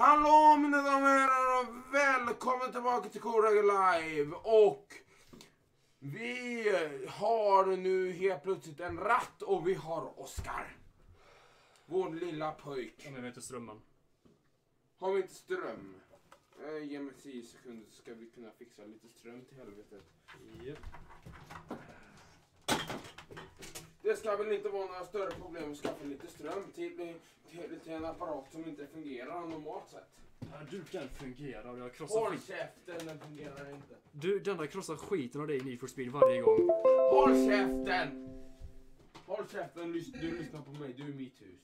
Hallå mina damer och herrar och välkomna tillbaka till Koraga Live och vi har nu helt plötsligt en ratt och vi har Oskar. Vår lilla pojk. Om vet inte strömmen. Har vi inte ström? Eh, Ge mig 10 sekunder så ska vi kunna fixa lite ström till helvetet. Japp. Det ska väl inte vara några större problem att skaffa lite ström till, till, till en apparat som inte fungerar normalt sett. Ja, du, den fungerar. Jag krossar Håll käften, den fungerar inte. Du, den där krossar skiten av dig i Need for Speed varje gång. Håll käften! Håll käften, du lyssnar på mig, du är mitt hus.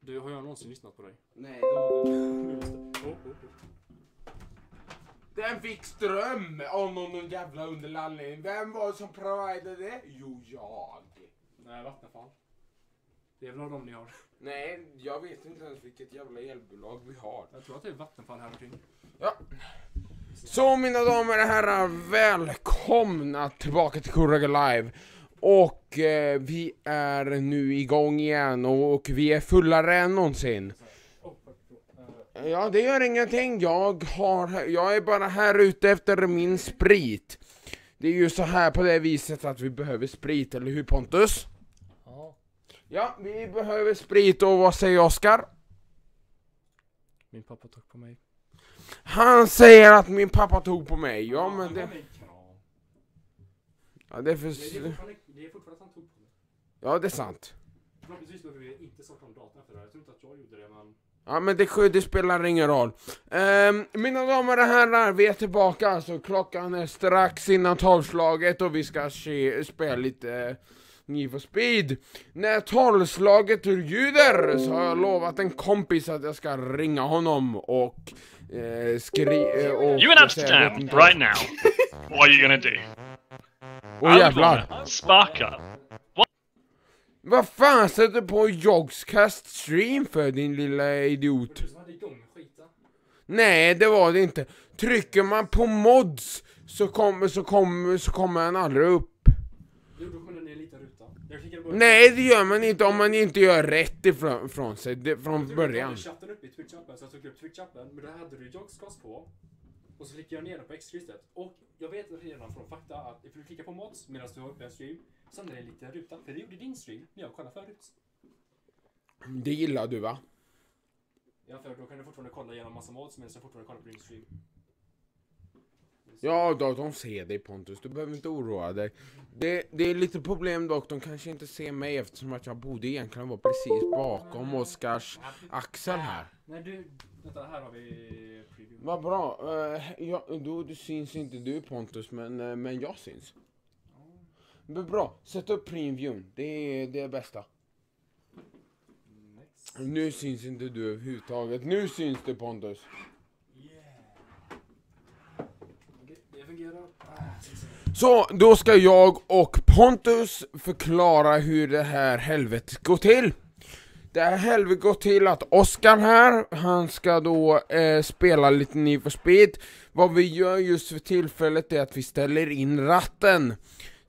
Du, har jag någonsin lyssnat på dig? Nej, då, då. Just det. Oh, oh, oh. Den fick ström av någon jävla underlig anledning. Vem var det som providade det? Jo, jag. Nej, Vattenfall. Det är väl av dem ni har. Nej, jag vet inte ens vilket jävla elbolag vi har. Jag tror att det är Vattenfall här omkring. Ja. Så mina damer och herrar, välkomna tillbaka till Kurraga Live. Och eh, vi är nu igång igen och vi är fullare än någonsin. Ja, det gör ingenting. Jag, har, jag är bara här ute efter min sprit. Det är ju så här på det viset att vi behöver sprit, eller hur Pontus? Ja. Vi behöver sprit och vad säger Oskar? Min pappa tog på mig. Han säger att min pappa tog på mig. Ja, men det... Ja, det är för... Det är fortfarande, det är fortfarande att han tog på mig. Ja, det är sant. Förhoppningsvis behöver vi inte starta om datorn efter det här. Jag tror inte att jag gjorde det, men... Ja men det, det spelar ingen roll. Ehm, mina damer och herrar, vi är tillbaka alltså. Klockan är strax innan tolvslaget och vi ska se, spela lite uh, Need for Speed. När tolvslaget ljuder så har jag lovat en kompis att jag ska ringa honom och uh, skri... Uh, och You in Amsterdam right now. What are you gonna do? Åh jävlar! Sparka. Vad fan sätter du på Jogscast stream för din lilla idiot? Nej, det var det inte. Trycker man på mods så kommer så kommer så kommer han aldrig upp. Jo, då kommer den ner en Nej, det gör man inte om man inte gör rätt ifrån ifrån sig det, Jag från början. Hade chatten uppe i Twitch-appen, så jag tog upp Twitch-appen, men där hade du Jogscast på. Och så klickade jag ner den på X-registret. Och jag vet redan från fakta att ifall du klickar på mods medan du har uppe en stream, så är det en liten ruta. För det gjorde din stream när jag kollade förut. Det gillar du va? Ja, för då kan du fortfarande kolla igenom massa mods medan jag fortfarande kollar på din stream. Ja, då, de ser dig Pontus, du behöver inte oroa dig. Det, det är lite problem dock, de kanske inte ser mig eftersom att jag borde egentligen vara precis bakom Oskars axel här. Nej, du... Vänta, här har vi preview. Vad bra, uh, ja, då du syns inte du Pontus, men, eh, men jag syns. Men bra, sätt upp previewn, det är det är bästa. Next. Nu syns inte du överhuvudtaget, nu syns du Pontus. Yeah. Okej, det fungerar. Ah, så, då ska jag och Pontus förklara hur det här helvetet går till. Det här helvetet går till att Oskar här, han ska då eh, spela lite Need for Speed. Vad vi gör just för tillfället är att vi ställer in ratten.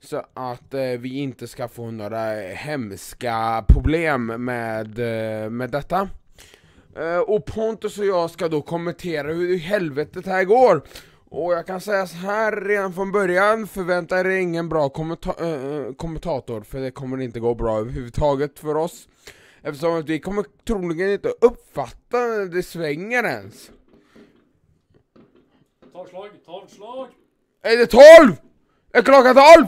Så att eh, vi inte ska få några hemska problem med, eh, med detta. Eh, och Pontus och jag ska då kommentera hur helvetet här går. Och jag kan säga så här redan från början, förvänta er ingen bra kommenta äh, kommentator, för det kommer inte gå bra överhuvudtaget för oss. Eftersom att vi kommer troligen inte uppfatta när det svänger ens. Tolvslag, tolvslag! Är det 12? Är klockan 12?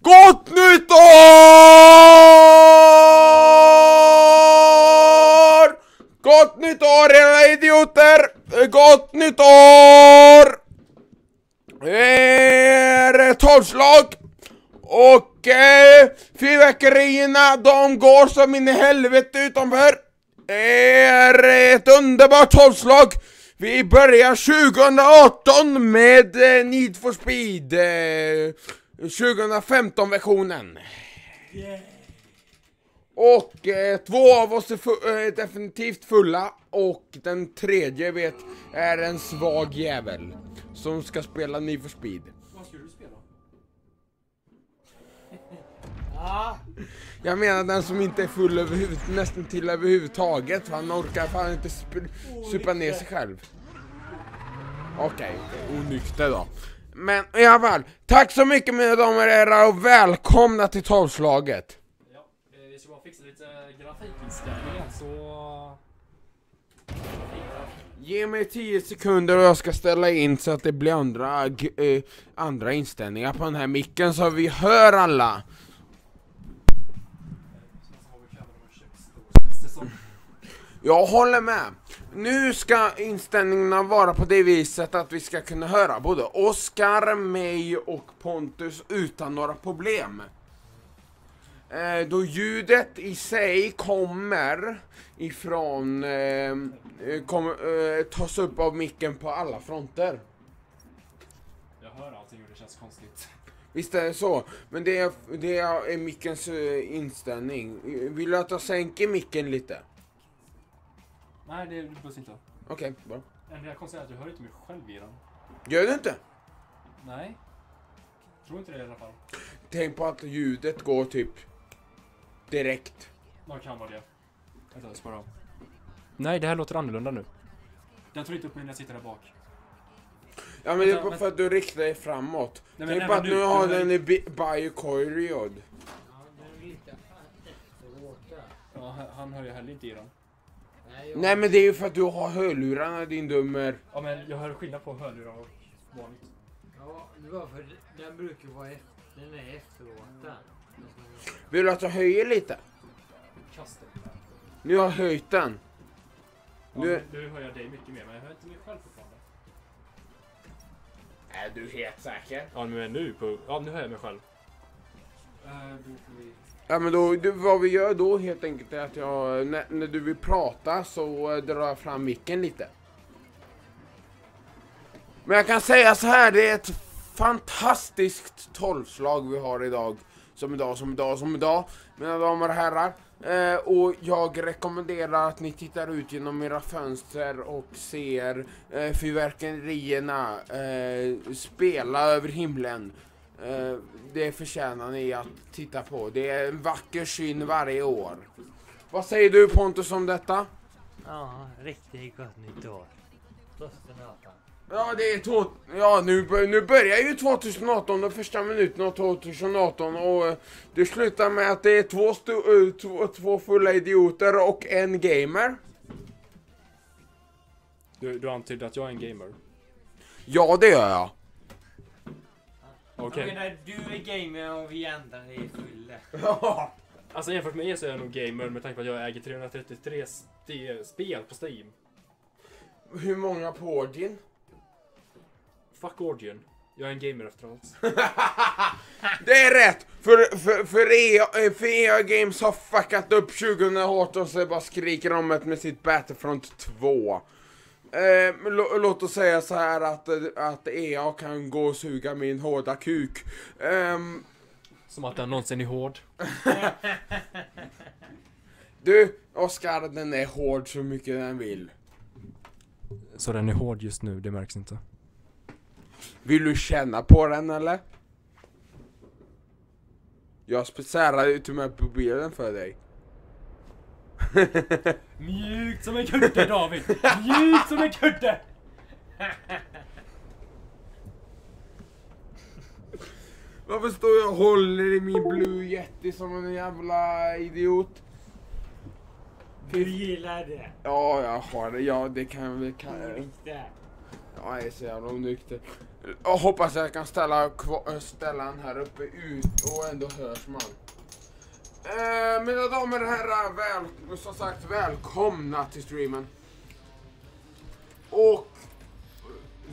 Gott nytt år! Gott nytt år era idioter! Gott nytt år! Är det tolvslag? Och eh, fyrverkerierna de går som in i helvete utanför. Är ett underbart tolvslag. Vi börjar 2018 med eh, Need for Speed. Eh, 2015-versionen. Och eh, två av oss är fu- eh, definitivt fulla och den tredje vet är en svag jävel som ska spela Need for Speed. Vad skulle du spela? Jag menar den som inte är full överhuvud, nästan till överhuvudtaget. Han orkar fan inte supa ner sig själv. Okej, onykter då. Men i alla fall, tack så mycket mina damer och herrar och välkomna till tolvslaget. Ja, eh, vi ska bara fixa lite grafikinställningar så... Ge mig 10 sekunder och jag ska ställa in så att det blir andra, äh, andra inställningar på den här micken så vi hör alla. Jag håller med. Nu ska inställningarna vara på det viset att vi ska kunna höra både Oscar, mig och Pontus utan några problem. Eh, då ljudet i sig kommer ifrån, eh, eh, kommer, eh, tas upp av micken på alla fronter. Jag hör allting och det känns konstigt. Visst är det så, men det är, det är mickens eh, inställning. Vill du att jag sänker micken lite? Nej, det behövs inte. Okej, bra. Enda jag kan säga är att jag hör inte mig själv i den. Gör du inte? Nej. Tror inte det i alla fall. Tänk på att ljudet går typ direkt. Det kan vara det. Vänta, spara av. Nej, det här låter annorlunda nu. Den tar inte upp mig när jag sitter där bak. Ja men det är för att du riktar dig framåt. Nej, men Tänk på att du- nu har den i bi- biocoiriod. Ja, den han- hör ju heller inte i den. Nej, jag... Nej men det är ju för att du har hörlurarna din dummer. Ja, men jag hör skillnad på hörlurar och vanligt. Ja, det var för den brukar vara efter, den är efteråt där. Vill du att jag höjer lite? Nu har jag höjt den. Ja, nu, nu hör jag dig mycket mer, men jag hör inte mig själv fortfarande. Är du helt säker? Ja, men nu på... Ja, nu hör jag mig själv. Uh, då får vi... Ja men då, du, vad vi gör då helt enkelt är att jag, när, när du vill prata så eh, drar jag fram micken lite. Men jag kan säga så här, det är ett fantastiskt tolvslag vi har idag. Som idag, som idag, som idag, mina damer och herrar. Eh, och jag rekommenderar att ni tittar ut genom era fönster och ser eh, fyrverkerierna eh, spela över himlen. Eh, det förtjänar ni att titta på. Det är en vacker syn varje år. Vad säger du Pontus om detta? Ja, riktigt gott nytt år. Östernakan. Ja, det är två, ja nu, nu börjar ju 2018, den första minuten av 2018 och eh, det slutar med att det är två, stu, eh, två, två fulla idioter och en gamer. Du, du antydde att jag är en gamer. Ja, det gör jag. Okej. Jag menar, du är gamer och vi andra är fulla. Alltså jämfört med er så är jag nog gamer med tanke på att jag äger 333 st- spel på Steam. Hur många på Origin? Fuck Origin. Jag är en gamer efter allt. Det är rätt! För, för, för, EA, eh, för EA Games har fuckat upp 2018 så bara skriker om det med sitt Battlefront 2. Eh, låt oss säga så här att, eh, att EA kan gå och suga min hårda kuk. Ehm, Som att den någonsin är hård. du, Oskar, den är hård så mycket den vill. Så den är hård just nu, det märks inte. Vill du känna på den eller? Jag särar ut med på bilden för dig. Mjukt som en kudde David! Mjukt som en kudde! Varför står jag och håller i min Blue Yeti som en jävla idiot? Du gillar det. Ja, jag har det. Ja, det kan jag väl... Kan, Inte. jag är så jävla onykter. Jag hoppas jag kan ställa, kva- ställa den här uppe ut och ändå hörs man. Eh, mina damer och herrar, väl, som sagt välkomna till streamen. Och...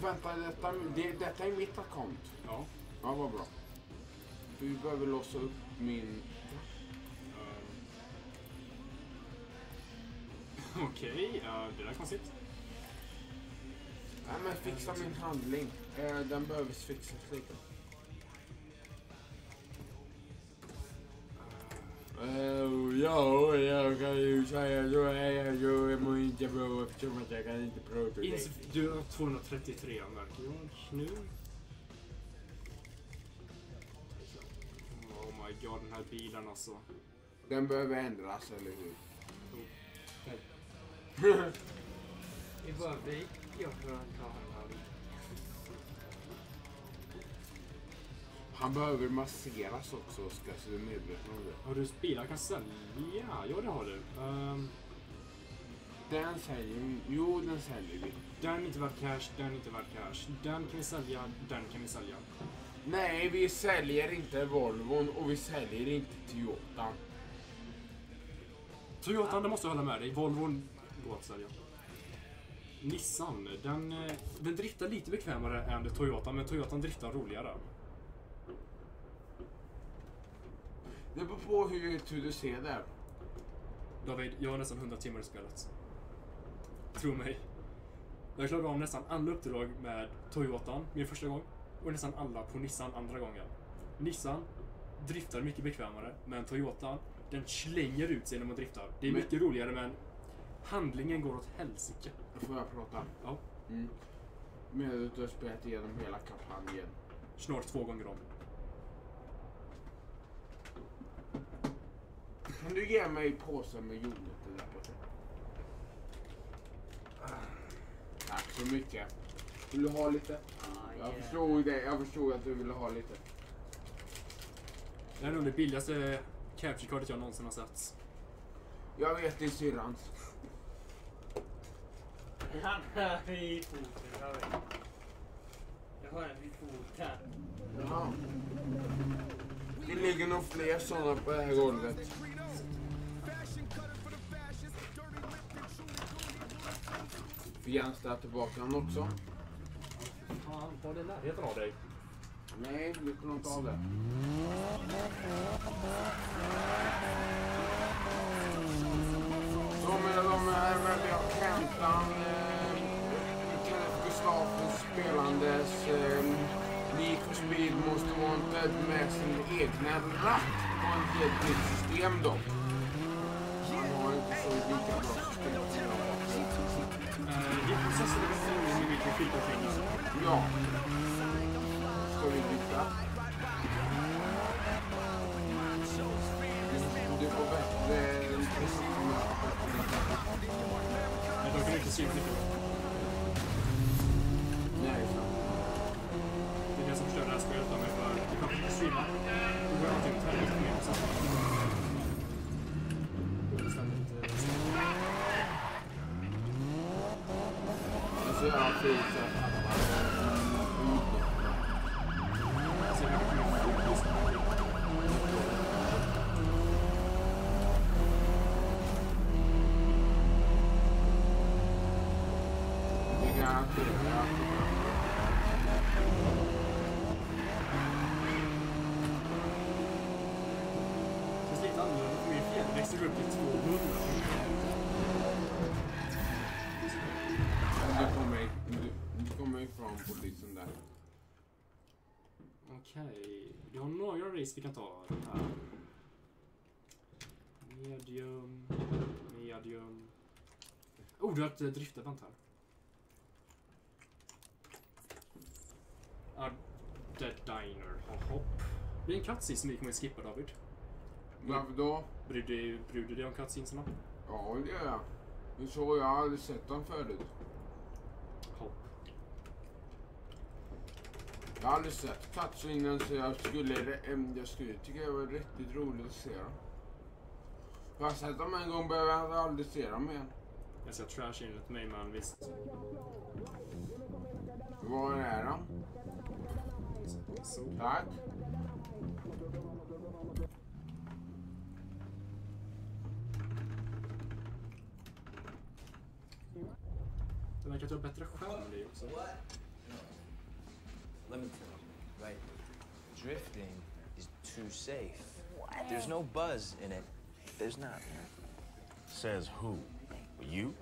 Vänta, detta, det, detta är mitt account. Ja. Ja, vad bra. Vi behöver låsa upp min... Okej, det där är konstigt. Nej men fixa min handling. Eh, den behöver fixas lite. Uh, ja, jag kan ju säga så här. Jag mår inte bra eftersom att jag kan inte prata du har 233 märker jag nu. Oh my god, den här bilen alltså. Den behöver ändras, eller hur? Det är bara vi. Han behöver masseras också, Oskar, så du är medveten om det. Har du kan sälja? Ja, det har du. Ehm, Den säljer vi. Jo, den säljer vi. den är inte värd cash, den är inte värd cash. Den kan vi sälja, den kan vi sälja. Nej, vi säljer inte Volvon och vi säljer inte Toyotan. Toyotan, det måste jag hålla med dig. Volvon går att sälja. Nissan, den, eh, den driftar lite bekvämare än Toyotan, men Toyotan driftar roligare. Det beror på hur, hur du ser det. David, jag har nästan 100 timmar i spelet. Tro mig. Jag klarade av nästan alla uppdrag med Toyotan min första gång och nästan alla på Nissan andra gången. Nissan driftar mycket bekvämare, men Toyotan den slänger ut sig när man driftar. Det är Men- mycket roligare, men handlingen går åt helsike. Får jag prata? Ja, Mm. Med att du har spelat igenom hela kampanjen. snart två gånger om. Kan du ge mig påsen med jordnötter där borta? Tack så mycket. Vill du ha lite? Jag förstod det. Jag förstod att du ville ha lite. Det här är nog det billigaste capture cardet jag någonsin har sett. Jag vet det är syrrans. Han har i foten. Jag vet. Jag har en vid foten. Jaha. Det ligger nog fler sådana på det här golvet. Fjärnstar tillbaka han också? Fan, var i närheten av dig? Nej, vi nog inte av det. Gustafsson spelandes eh, Need for Speed Most Wanted med sin egna ratt och en helt nytt system dock. Han har inte så lika bra system som jag har. Uh, I processen är bättre än min mikroskivmaskinen. Ja. Ska vi byta? Du får bättre precision. Men de kan inte se mycket. Nej, sant. Det är det som förstör det här spelet av mig för det kommer inte streama. Då går allting åt helvete med sen. Då är det istället, eh, Det är race vi kan ta här. Medium, medium. Oh, du har ett eh, driftevent här. Ah, The Diner har hopp. Det är en cutscene som vi kommer att skippa David. Varför då? Bryr du, dig om cutscenesarna? Ja, det gör jag. Du såg, jag hade sett dem förut. Hopp. Jag har aldrig sett cutscenen så jag skulle, jag skulle tycka det var riktigt roligt att se dem. Jag har sett dem en gång behöver jag aldrig se dem igen. Jag ser trash enligt mig men visst. Var är de? Så. Tack. Den verkar ha bättre skärm än dig också. Let me tell you, right? Drifting is too safe. What? There's no buzz in it. There's not. Says who? You?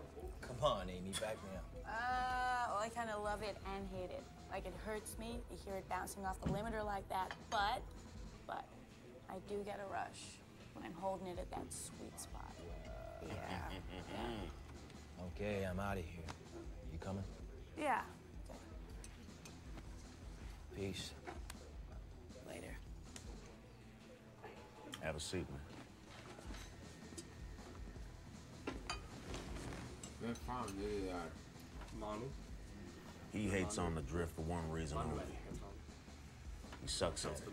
Come on, Amy, back me up. Uh, well, I kind of love it and hate it. Like, it hurts me to hear it bouncing off the limiter like that, but, but, I do get a rush when I'm holding it at that sweet spot. Yeah. yeah. Okay, I'm out of here. You coming? Yeah. Peace. Later. Have a seat, man. That He hates on the drift for one reason only. He sucks at it.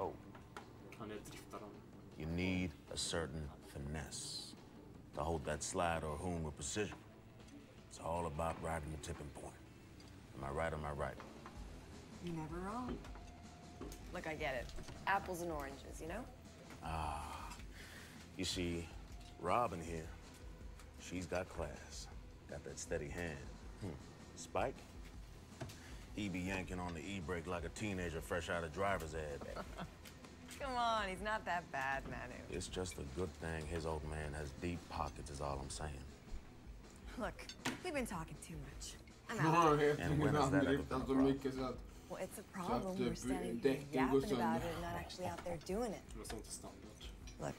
Oh. You need a certain finesse to hold that slide or hoom with precision. It's all about riding the tipping point. Am I right or am I right? You're never wrong. Look, I get it. Apples and oranges, you know? Ah. You see, Robin here, she's got class, got that steady hand. Hmm. Spike, he be yanking on the e-brake like a teenager fresh out of driver's ed. Come on, he's not that bad, Manu. It's just a good thing his old man has deep pockets, is all I'm saying. Look, we've been talking too much. I'm out. And inte when hur that ever driftar been a så problem? Mycket så att... Well, it's a Så att problem. We're standing here yapping about it and not actually out there doing it. Det var sånt standard. Look,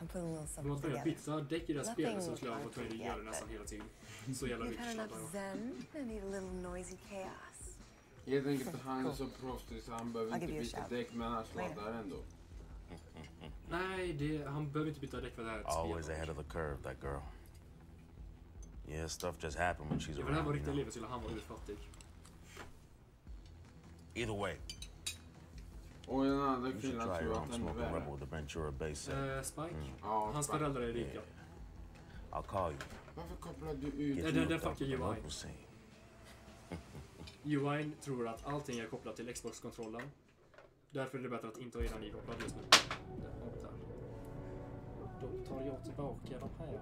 I'm putting a little something väldigt together. byta däck i det här spelet så Nothing skulle jag vara tvungen att göra nästan hela tiden. Så jävla You've mycket had enough jag. zen. I need a little noisy chaos. Helt enkelt att han är så proffsig så han behöver I'll inte give you a byta shout. däck men han sladdar ändå. Nej, det, han behöver inte byta däck för det här är Always ahead of the curve, that girl. Yeah, stuff just happened when she's Ja, men det här var around. Riktiga livet så han var urfattig. Either way, Och den andra you should killen try tror your att own den är smoking rebel värre. with the Ventura Base set. Eh, Spike? Ja, Hans föräldrar är rika. Yeah. I'll call you. Varför kopplar du ut? Get den- with the UI. Uwine tror att allting är kopplat till Xbox-kontrollen. Därför är det bättre att inte ha den ikopplad just nu. Där, där. Då tar jag tillbaka de här.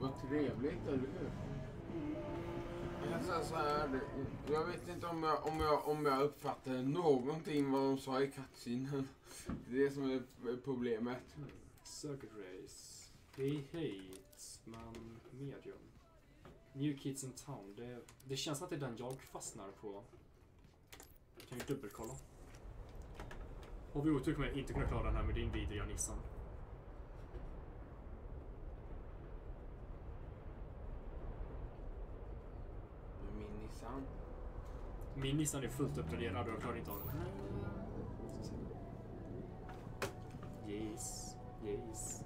Vad trevligt, eller hur? Jag kan säga jag vet inte om jag, om jag, om jag uppfattade någonting vad de sa i cutscenen. Det är det som är problemet. Circuit Race. He hates, men medium. New Kids in Town. Det, det känns att det är den jag fastnar på. Jag kan ju dubbelkolla. Har vi otur kommer jag inte kunna klara den här med din vidriga Nissan. Min Nissan är fullt uppgraderad och jag klarar inte av den. Yes, yes.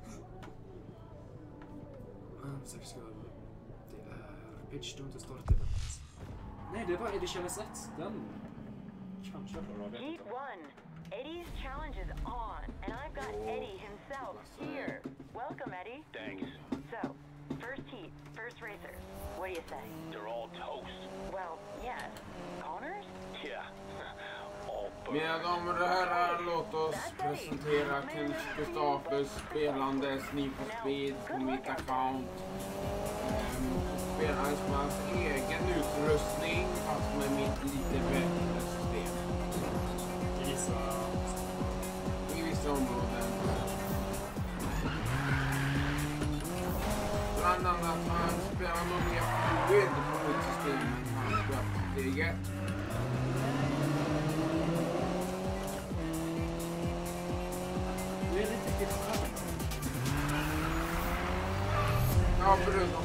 Um, säkert ska... Det är... Pitch to inte starta event. Nej, det var Edition S1. Den... Kanske jag klarar av. jag Heat one. Eddie's challenge is on, and I've got Eddie himself here. Welcome, Eddie. Thanks. So, first heat, first racer. What do you say? They're all toast. Well, yes. Mina damer och herrar, låt oss presentera Ken Kristofers spelandes Need for Speed på mitt account. Spelandes med hans egen utrustning fast med mitt lite bättre system. I vissa... I vissa områden. Bland annat han spelar nog mer fluid på mitt system än han spelar sitt eget. Ja,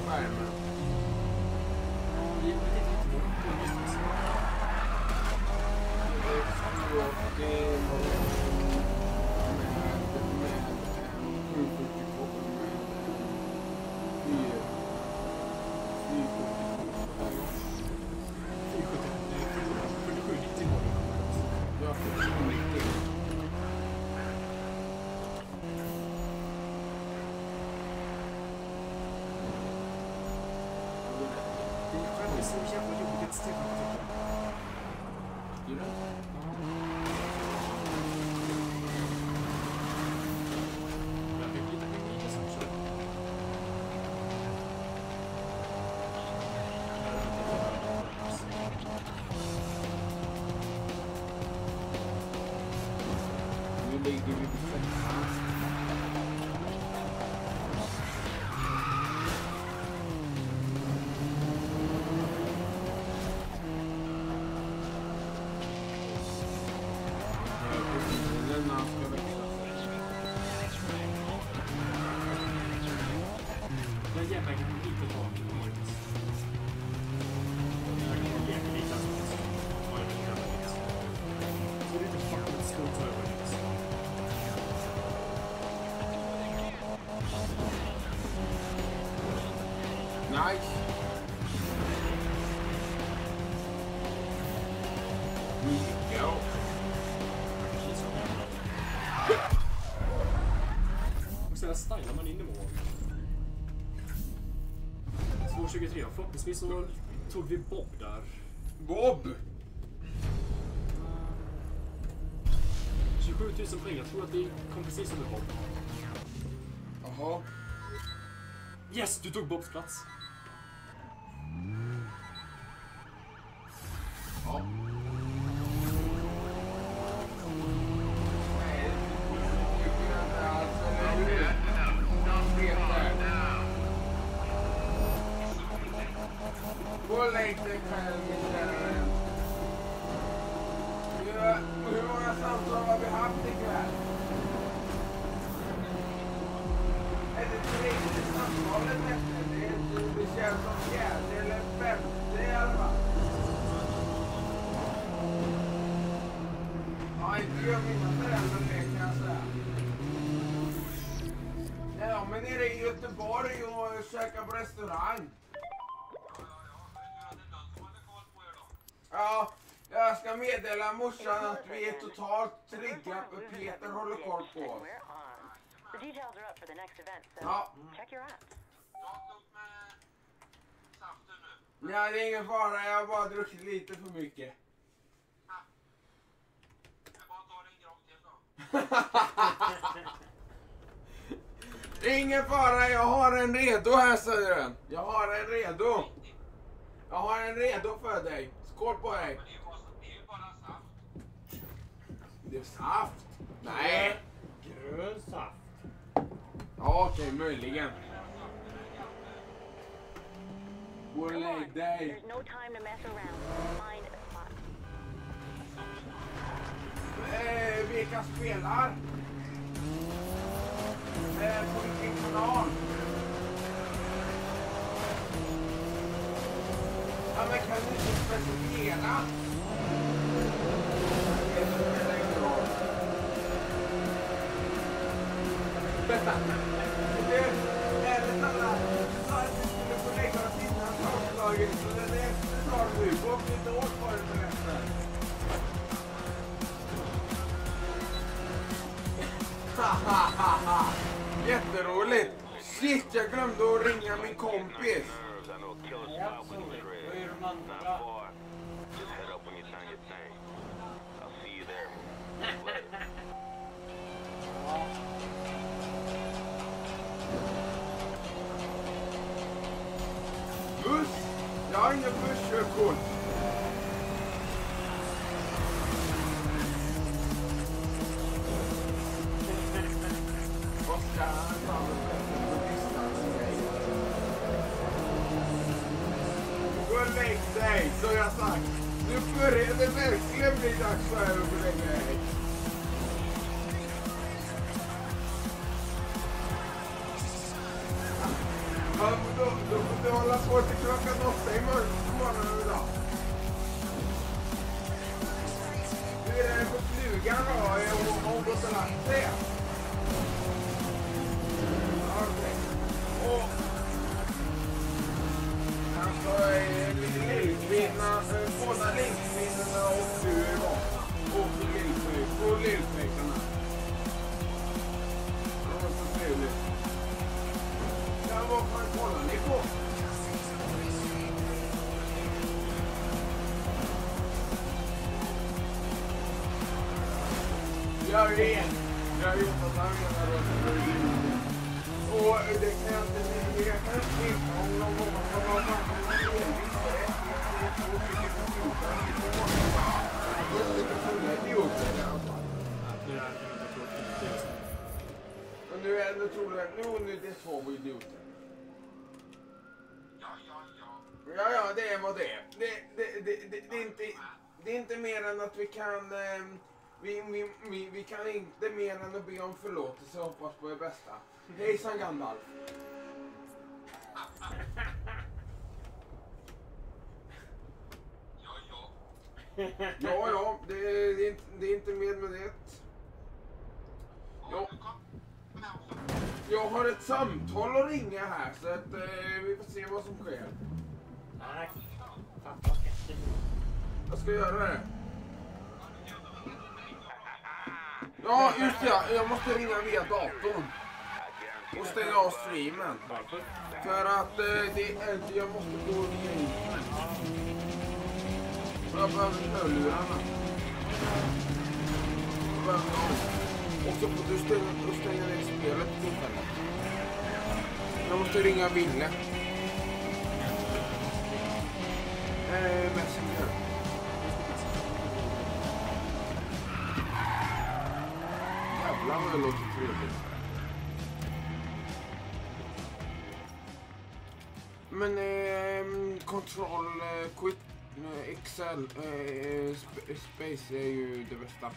stylar man in i mål. 2.23 och förhoppningsvis så tog vi Bob där. Bob! 27 000 poäng. Jag tror att det kom precis under Bob. Jaha. Yes, du tog Bobs plats. Restaurang. Ja, jag ska meddela morsan att vi är totalt trygga för Peter håller koll på oss. Ja. Ja, det är ingen fara. Jag har bara druckit lite för mycket. Ingen fara, jag har en redo här säger den. Jag har en redo. Jag har en redo för dig. Skål på dig. Det är saft. Nej. Grön saft. Ja, okej, möjligen. Gå och lägg dig. There's no Eh, på vilken kanal? Ja, men kan du inte specificera? Det. Vänta. Du, ärligt talat, du sa att vi skulle få lägga oss innan avslaget, så det är efter snart nu. Gå upp lite åt för Shit, jag glömde att ringa min kompis. Buss? Jag har inget busskörkort. Och det kan jag inte säga. Jag kan inte veta om någon gång som har sagt att man envis är två. Idioter. Nu är det är det troligen, nu nu är det två idioter. Ja, ja, det är vad det är. Det, det, det, det, det, är, inte, det är inte mer än att vi kan... ehm, vi, vi, vi, vi kan inte mer än att be om förlåtelse och hoppas på det bästa. Hejsan Gandalf. Ja, ja, det, det, är inte, det är inte mer med det. Ja. Jag har ett samtal att ringa här så att eh, vi får se vad som sker. Nej. Jag ska göra det. Ja, just det. ja. Jag måste ringa via datorn. Och stänga av streamen. Varför? För att eh, det är, jag måste gå via internet. Och Jag behöver hörlurarna. Jag behöver dem. Och så får du stänga, stänga ner spelet tillfället. Jag måste ringa Ville. Det låter trevligt. Men eh, kontroll, eh, quit, eh, Excel, eh, sp- Space är ju det bästa.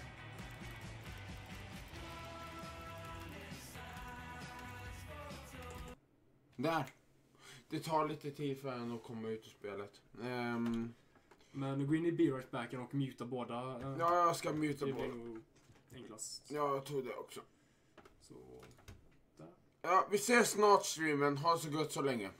Där. Det tar lite tid för en att komma ut ur spelet. Ehm, Men gå in i B-Right backen och muta båda. eh, ja, jag ska muta nog enklast. Ja, jag tror det också. Så, där. Ja, vi ses snart streamen. Ha det så gott så länge.